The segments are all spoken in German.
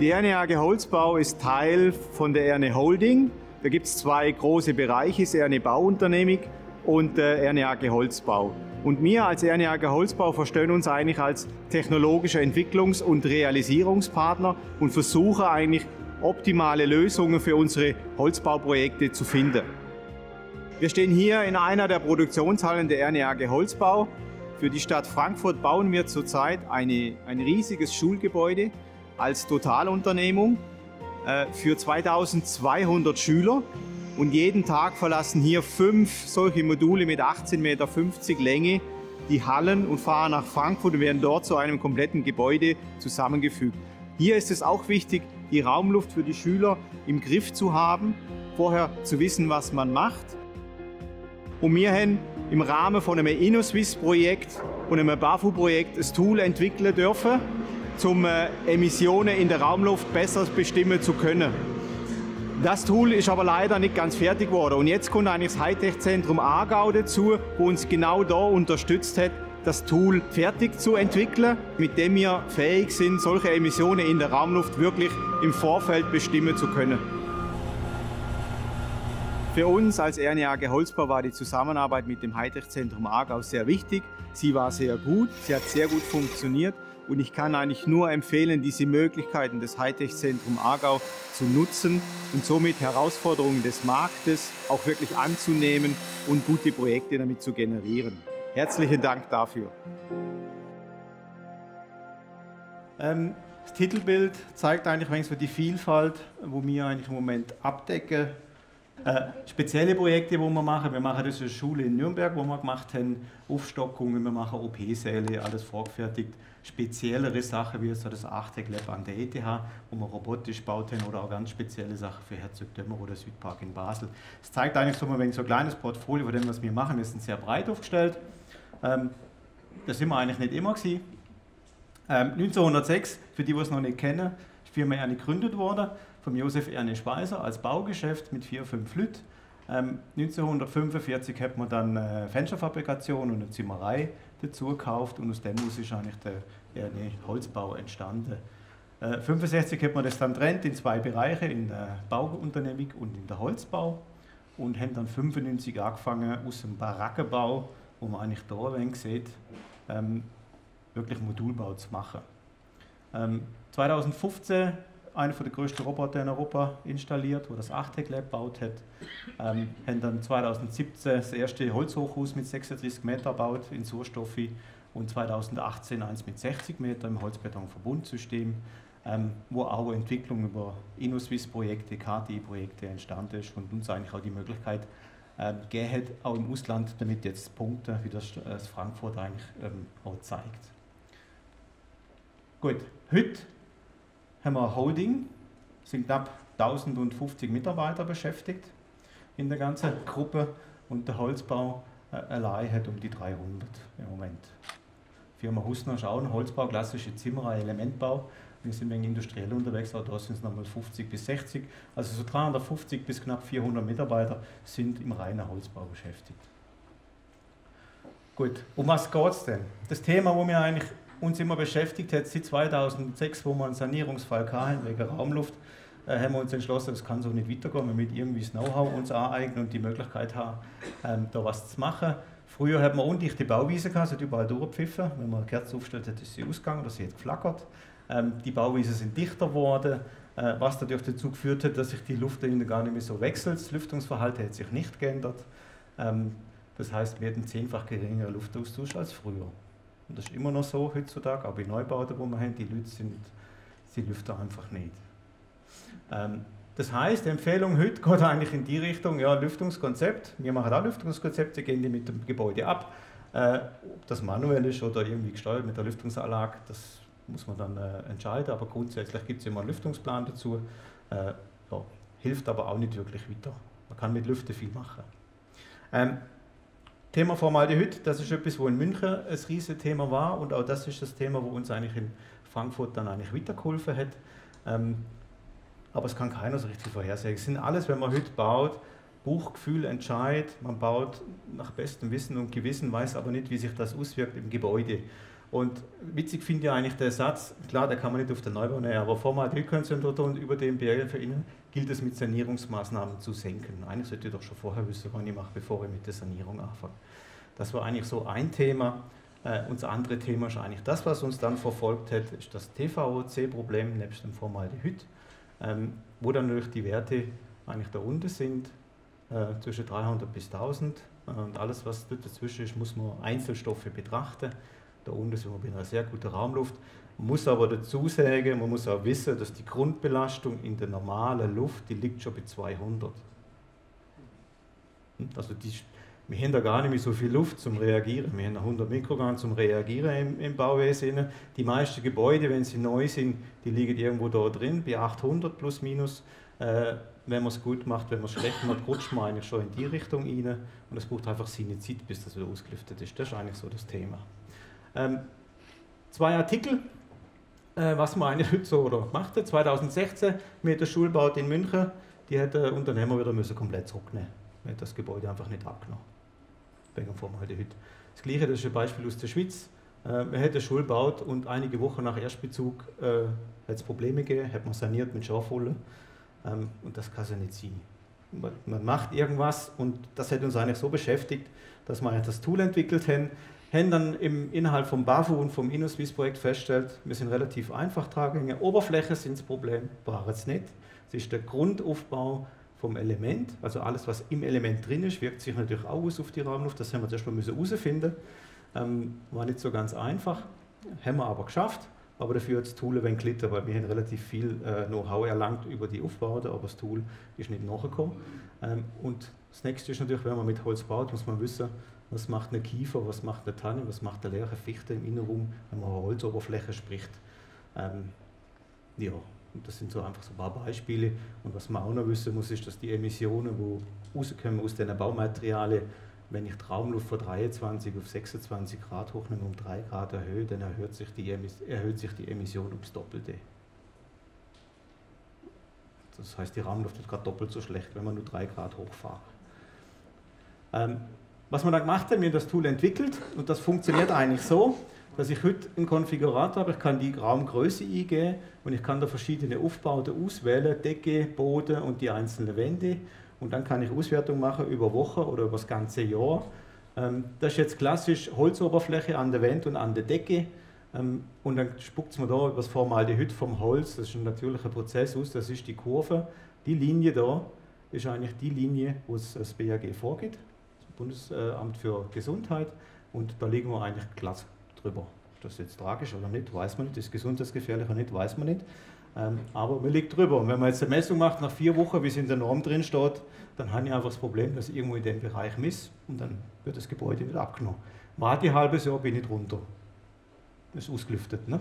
Die Erne AG Holzbau ist Teil von der Erne Holding. Da gibt es zwei große Bereiche, das Erne Bauunternehmung und äh, Erne AG Holzbau. Und wir als Erne AG Holzbau verstehen uns eigentlich als technologischer Entwicklungs- und Realisierungspartner und versuchen eigentlich optimale Lösungen für unsere Holzbauprojekte zu finden. Wir stehen hier in einer der Produktionshallen der Erne AG Holzbau. Für die Stadt Frankfurt bauen wir zurzeit eine, ein riesiges Schulgebäude als Totalunternehmung äh, für 2200 Schüler. Und jeden Tag verlassen hier fünf solche Module mit 18,50 Meter Länge die Hallen und fahren nach Frankfurt und werden dort zu einem kompletten Gebäude zusammengefügt. Hier ist es auch wichtig, die Raumluft für die Schüler im Griff zu haben, vorher zu wissen, was man macht. Und wir haben im Rahmen von einem InnoSwiss-Projekt und einem BAFU-Projekt ein Tool entwickeln dürfen, um äh, Emissionen in der Raumluft besser bestimmen zu können. Das Tool ist aber leider nicht ganz fertig geworden. Und jetzt kommt eigentlich das Hightech-Zentrum Aargau dazu, wo uns genau da unterstützt hat, das Tool fertig zu entwickeln, mit dem wir fähig sind, solche Emissionen in der Raumluft wirklich im Vorfeld bestimmen zu können. Für uns als RNAG Holzbau war die Zusammenarbeit mit dem Hightech-Zentrum Aargau sehr wichtig. Sie war sehr gut, sie hat sehr gut funktioniert und ich kann eigentlich nur empfehlen, diese Möglichkeiten des Hightech-Zentrum Aargau zu nutzen und somit Herausforderungen des Marktes auch wirklich anzunehmen und gute Projekte damit zu generieren. Herzlichen Dank dafür. Ähm, das Titelbild zeigt eigentlich so die Vielfalt, wo wir eigentlich im Moment abdecken äh, spezielle Projekte, die wir machen. Wir machen das in der Schule in Nürnberg, wo wir gemacht haben, Aufstockungen, wir machen OP-Säle, alles vorgefertigt. Speziellere Sachen wie so das Achtec Lab an der ETH, wo wir robotisch baut haben oder auch ganz spezielle Sachen für Herzog Dömer oder Südpark in Basel. Es zeigt eigentlich so ein so ein kleines Portfolio von dem, was wir machen. Wir sind sehr breit aufgestellt. Ähm, das sind wir eigentlich nicht immer gewesen. Ähm, 1906, für die, die es noch nicht kennen, ist die Firma gegründet worden vom Josef Erne Speiser als Baugeschäft mit vier, fünf Lüt. Ähm, 1945 hat man dann äh, Fensterfabrikation und eine Zimmerei dazu gekauft und aus dem ist eigentlich der Erne Holzbau entstanden. Äh, 65 hat man das dann trennt in zwei Bereiche, in der Bauunternehmung und in der Holzbau und haben dann 95 angefangen aus dem Barackenbau, wo man eigentlich da wenig sieht, ähm, wirklich Modulbau zu machen. Ähm, 2015 einer der größten Roboter in Europa installiert, wo das Achtec Lab gebaut hat. Ähm, haben dann 2017 das erste Holzhochhaus mit 36 Meter gebaut in Surstoffi und 2018 eins mit 60 Meter im Holzbetonverbundsystem, ähm, wo auch Entwicklung über InnoSwiss-Projekte, KTI-Projekte entstanden ist und uns eigentlich auch die Möglichkeit ähm, gegeben hat, auch im Ausland damit jetzt Punkte, wie das, das Frankfurt eigentlich ähm, auch zeigt. Gut, heute haben wir Holding, sind knapp 1050 Mitarbeiter beschäftigt in der ganzen Gruppe und der Holzbau äh, allein hat um die 300 im Moment. Firma Husner ein Holzbau, klassische Zimmerei, Elementbau. Wir sind wegen industriell unterwegs, auch da sind es nochmal 50 bis 60. Also so 350 bis knapp 400 Mitarbeiter sind im reinen Holzbau beschäftigt. Gut, um was geht es denn? Das Thema, wo wir eigentlich uns immer beschäftigt hat, seit 2006, wo wir einen Sanierungsfall hatten wegen Raumluft, äh, haben wir uns entschlossen, das kann so nicht weitergehen, wir mit irgendwie das Know-how uns aneignen und die Möglichkeit haben, ähm, da was zu machen. Früher hat man undichte Bauwiese gehabt, hat überall durchgepfiffen. Wenn man eine Kerze aufstellt, hat ist sie ausgegangen oder sie hat geflackert. Ähm, die Bauwiesen sind dichter geworden, äh, was dadurch dazu geführt hat, dass sich die Luft innen gar nicht mehr so wechselt. Das Lüftungsverhalten hat sich nicht geändert. Ähm, das heißt, wir hatten zehnfach geringeren Luftaustausch als früher. Und das ist immer noch so heutzutage, auch bei Neubauten, wo wir haben, die Leute sind, sie lüften einfach nicht. Ähm, das heißt, die Empfehlung heute geht eigentlich in die Richtung, ja, Lüftungskonzept. Wir machen auch Lüftungskonzepte, gehen die mit dem Gebäude ab. Äh, ob das manuell ist oder irgendwie gesteuert mit der Lüftungsanlage, das muss man dann äh, entscheiden. Aber grundsätzlich gibt es immer einen Lüftungsplan dazu. Äh, ja, hilft aber auch nicht wirklich weiter. Man kann mit Lüften viel machen. Ähm, Thema Formaldehyd, das ist etwas, wo in München ein riesiges Thema war und auch das ist das Thema, wo uns eigentlich in Frankfurt dann eigentlich weitergeholfen hat. Ähm, aber es kann keiner so richtig vorhersehen. Es sind alles, wenn man heute baut, Buchgefühl, Entscheid, man baut nach bestem Wissen und Gewissen, weiß aber nicht, wie sich das auswirkt im Gebäude. Und witzig finde ich eigentlich der Satz, klar, der kann man nicht auf den Neubau nehmen, aber Formaldehydkonzentration über den BL für innen gilt es mit Sanierungsmaßnahmen zu senken. Eigentlich sollte ich doch schon vorher wissen, was ich mache, bevor ich mit der Sanierung anfange. Das war eigentlich so ein Thema. Äh, unser anderes Thema ist eigentlich das, was uns dann verfolgt hat, ist das TVOC-Problem nebst dem Formaldehyd, ähm, wo dann natürlich die Werte eigentlich da unten sind, äh, zwischen 300 bis 1000 und alles, was dazwischen ist, muss man Einzelstoffe betrachten. Da unten sind wir bei einer sehr guten Raumluft. Man muss aber dazu sagen, man muss auch wissen, dass die Grundbelastung in der normalen Luft, die liegt schon bei 200. Hm? Also die, wir haben da gar nicht mehr so viel Luft zum Reagieren. Wir haben 100 Mikrogramm zum Reagieren im, im Bauwesen. Die meisten Gebäude, wenn sie neu sind, die liegen irgendwo da drin, bei 800 plus minus. Äh, wenn man es gut macht, wenn man es schlecht macht, rutscht man eigentlich schon in die Richtung rein. Und es braucht einfach seine Zeit, bis das wieder ausgelüftet ist. Das ist eigentlich so das Thema. Ähm, zwei Artikel, äh, was man eigentlich heute so oder machte. 2016 mit der Schulbaut in München, die hat der Unternehmer wieder müssen komplett zurücknehmen. Er hat das Gebäude einfach nicht abgenommen. Wegen Formaldehyd. Das gleiche, das ist ein Beispiel aus der Schweiz. Äh, man hat eine Schule gebaut und einige Wochen nach Erstbezug äh, hat es Probleme gegeben, hat man saniert mit Schafwolle. Ähm, und das kann es ja nicht sein. Man, man, macht irgendwas und das hat uns eigentlich so beschäftigt, dass wir das Tool entwickelt haben, haben dann im, innerhalb vom BAFU und vom InnoSwiss-Projekt festgestellt, wir sind relativ einfach Tragänge. Oberfläche sind das Problem, war es nicht. Es ist der Grundaufbau vom Element, also alles, was im Element drin ist, wirkt sich natürlich auch aus auf die Raumluft. Das haben wir zuerst mal herausfinden. Ähm, war nicht so ganz einfach, haben wir aber geschafft. Aber dafür hat das Tool ein wenig gelitten, weil wir haben relativ viel äh, Know-how erlangt über die Aufbauten, aber das Tool ist nicht nachgekommen. Ähm, und das nächste ist natürlich, wenn man mit Holz baut, muss man wissen, was macht eine Kiefer, was macht eine Tanne, was macht eine leere Fichte im Innenraum, wenn man eine Holzoberfläche spricht. Ähm, ja, und das sind so einfach so ein paar Beispiele. Und was man auch noch wissen muss, ist, dass die Emissionen, die rauskommen aus den Baumaterialien, wenn ich die Raumluft von 23 auf 26 Grad hochnehme, um 3 Grad erhöhe, dann erhöht sich die, erhöht sich die Emission ums Doppelte. Das heißt, die Raumluft ist gerade doppelt so schlecht, wenn man nur 3 Grad hochfahrt. Ähm, was wir dann gemacht haben, wir haben das Tool entwickelt und das funktioniert eigentlich so, dass ich heute einen Konfigurator habe, ich kann die Raumgröße eingeben und ich kann da verschiedene Aufbauten auswählen, Decke, Boden und die einzelnen Wände. Und dann kann ich Auswertung machen über Woche oder über das ganze Jahr. Ähm, das ist jetzt klassisch Holzoberfläche an der Wand und an der Decke. Ähm, und dann spuckt es mir da über das Formaldehyd vom Holz, das ist ein natürlicher Prozess aus, das ist die Kurve. Die Linie da ist eigentlich die Linie, wo es das BAG vorgibt, das Bundesamt für Gesundheit und da liegen wir eigentlich glatt drüber. Ist das jetzt tragisch oder nicht, weiß man nicht, ist gesundheitsgefährlich oder nicht, weiß man nicht. Ähm, aber man liegt drüber. Und wenn man jetzt eine Messung macht nach vier Wochen, wie es in der Norm drin steht, dann habe ich einfach das Problem, dass ich irgendwo in dem Bereich miss und dann wird das Gebäude wieder abgenommen. Warte ein halbes Jahr, bin ich drunter. Ist ausgelüftet. Ne?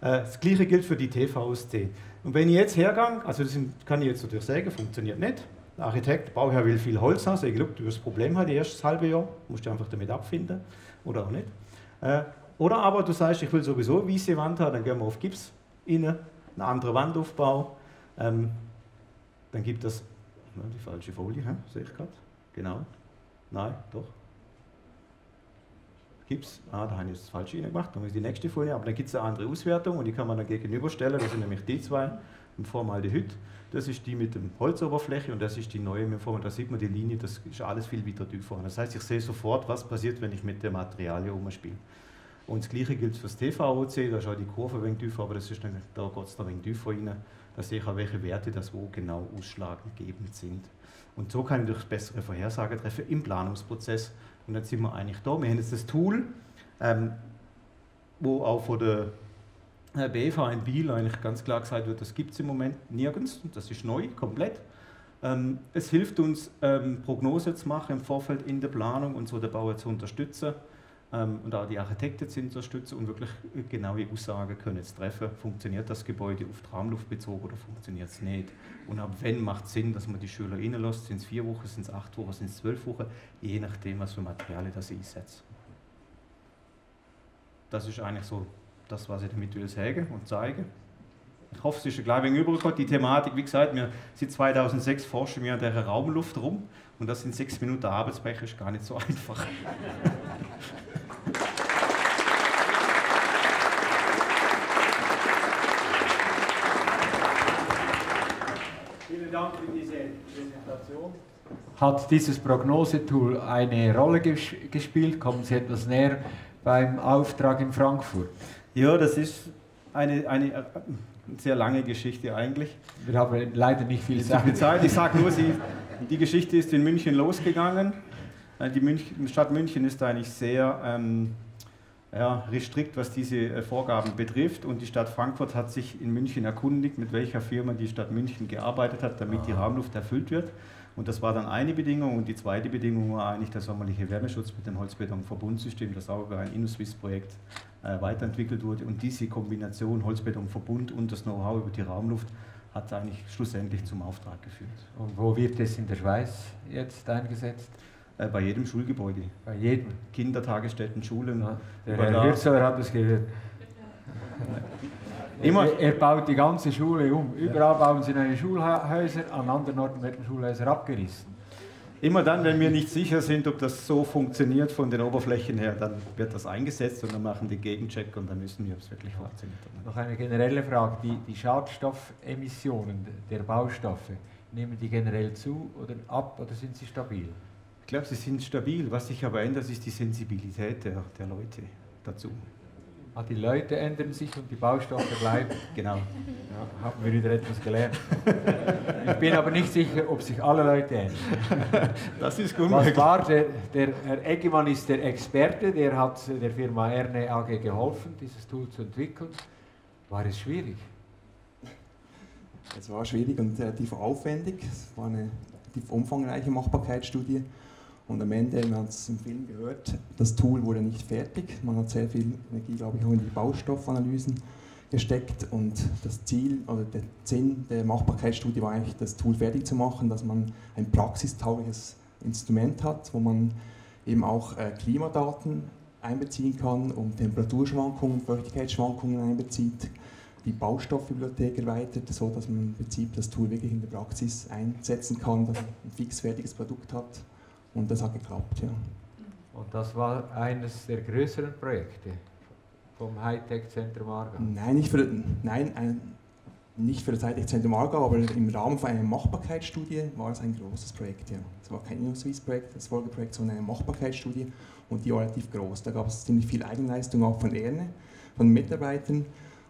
Äh, das gleiche gilt für die TVSC. Und wenn ich jetzt hergehe, also das kann ich jetzt natürlich sagen, funktioniert nicht. Der Architekt, Bauherr will viel Holz haben, sage ich, du wirst Problem haben, erstes halbe Jahr, musst du einfach damit abfinden oder auch nicht. Äh, oder aber du sagst, ich will sowieso eine weiße Wand haben, dann gehen wir auf Gips rein, ein anderer Wandaufbau. Ähm, dann gibt es die falsche Folie, he? sehe ich gerade. Genau. Nein, doch. Gips, ah, da habe ich das falsche gemacht, dann ich die nächste Folie, aber dann gibt es eine andere Auswertung und die kann man dann gegenüberstellen. Das sind nämlich die zwei im Formaldehyd. Das ist die mit der Holzoberfläche und das ist die neue mit Form. Da sieht man die Linie, das ist alles viel wieder tiefer. Das heißt, ich sehe sofort, was passiert, wenn ich mit der Materialien umspiele. Und das gleiche gilt für das TVOC, da ist auch die Kurve ein wenig tiefer, aber das ist dann, da geht es noch ein wenig tiefer rein. Da sehe ich auch, welche Werte das wo genau ausschlaggebend sind. Und so kann ich durch bessere Vorhersagen treffen im Planungsprozess. Und jetzt sind wir eigentlich da. Wir haben jetzt das Tool, ähm, wo auch von der äh, BFH in Biel eigentlich ganz klar gesagt wird, das gibt es im Moment nirgends. Das ist neu, komplett. Ähm, es hilft uns, ähm, Prognose zu machen im Vorfeld in der Planung und so den Bauer zu unterstützen ähm, und auch die Architekten zu unterstützen und wirklich genaue Aussagen können zu treffen, funktioniert das Gebäude auf Traumluft bezogen oder funktioniert es nicht. Und ab wann macht es Sinn, dass man die Schüler reinlässt, sind es vier Wochen, sind es acht Wochen, sind es zwölf Wochen, je nachdem, was für Materialien das einsetzt. Das ist eigentlich so das, was ich damit will sagen und zeigen. Ich hoffe, es ist ein klein wenig übergekommen. Die Thematik, wie gesagt, wir, seit 2006 forschen wir an der Raumluft rum und das sind sechs Minuten Arbeitsbecher, ist gar nicht so einfach. Vielen Dank für diese Präsentation. Hat dieses Prognosetool eine Rolle gespielt? Kommen Sie etwas näher beim Auftrag in Frankfurt? Ja, das ist eine, eine äh, sehr lange Geschichte eigentlich. Wir haben leider nicht viel Zeit. Ich sage nur, sie, die Geschichte ist in München losgegangen. Äh, die, München, Stadt München ist eigentlich sehr ähm, ja, restrikt, was diese äh, Vorgaben betrifft. Und die Stadt Frankfurt hat sich in München erkundigt, mit welcher Firma die Stadt München gearbeitet hat, damit die Raumluft erfüllt wird. Und das war dann eine Bedingung. Und die zweite Bedingung war eigentlich der sommerliche Wärmeschutz mit dem Holzbeton-Verbundsystem, das auch über ein InnoSwiss-Projekt äh, weiterentwickelt wurde. Und diese Kombination Holzbeton-Verbund und das Know-how über die Raumluft hat eigentlich schlussendlich zum Auftrag geführt. Und wo wird es in der Schweiz jetzt eingesetzt? Äh, bei jedem Schulgebäude. Bei jedem? Kindertagesstätten, Schulen. Ja, der Herr Hirzauer hat es gehört. Er, er, baut die ganze Schule um. Überall bauen sie neue Schulhäuser, an anderen Orten werden Schulhäuser abgerissen. Immer dann, wenn wir nicht sicher sind, ob das so funktioniert von den Oberflächen her, dann wird das eingesetzt und dann machen die Gegencheck und dann müssen wir, ob es wirklich funktioniert. Noch eine generelle Frage. Die, die Schadstoffemissionen der Baustoffe, nehmen die generell zu oder ab oder sind sie stabil? Ich glaube, sie sind stabil. Was sich aber ändert, ist die Sensibilität der, der Leute dazu. Ah, die Leute ändern sich und die Baustoffe bleiben. Genau. Ja, haben wir wieder etwas gelernt. Ich bin aber nicht sicher, ob sich alle Leute ändern. Das ist gut. Was war der, der Herr Eggemann ist der Experte, der hat der Firma RNE AG geholfen, dieses Tool zu entwickeln. War es schwierig? Es war schwierig und relativ aufwendig. Es war eine relativ umfangreiche Machbarkeitsstudie. Und am Ende, man hat es im Film gehört, das Tool wurde nicht fertig. Man hat sehr viel Energie, glaube ich, auch in die Baustoffanalysen gesteckt. Und das Ziel oder der Sinn der Machbarkeitsstudie war eigentlich, das Tool fertig zu machen, dass man ein praxistaugliches Instrument hat, wo man eben auch äh, Klimadaten einbeziehen kann und Temperaturschwankungen, Feuchtigkeitsschwankungen einbezieht, die Baustoffbibliothek erweitert, so dass man im Prinzip das Tool wirklich in der Praxis einsetzen kann, dass man ein fixfertiges Produkt hat und das hat geklappt, ja. Und das war eines der größeren Projekte vom Hightech-Zentrum Aargau? Nein, nicht für, nein ein, nicht für das Hightech-Zentrum Aargau, aber im Rahmen von einer Machbarkeitsstudie war es ein großes Projekt. Ja. Es war kein InnoSwiss-Projekt, das Folgeprojekt, sondern eine Machbarkeitsstudie und die war relativ groß. Da gab es ziemlich viel Eigenleistung auch von ERNE, von Mitarbeitern,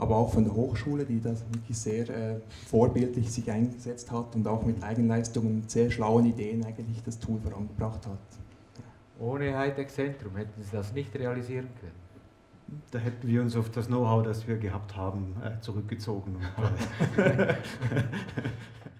aber auch von der Hochschule, die das wirklich sehr äh, vorbildlich sich eingesetzt hat und auch mit Eigenleistung und sehr schlauen Ideen eigentlich das Tool vorangebracht hat. Ohne Hightech-Zentrum hätten Sie das nicht realisieren können? Da hätten wir uns auf das Know-how, das wir gehabt haben, äh, zurückgezogen.